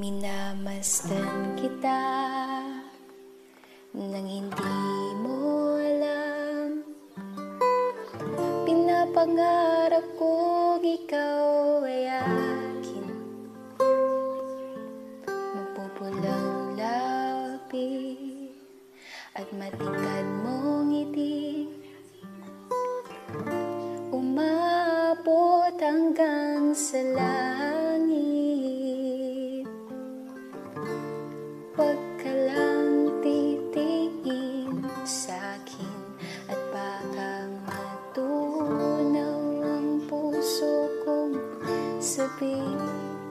Minamasdan kita nang hindi mo alam. Pinapangarap kong ikaw ay akin. Mapupulang labi at matingkad mong ngiti. Umabot hanggang sa langit Huwag ka titingin sa'kin At baka ang puso kong sabihin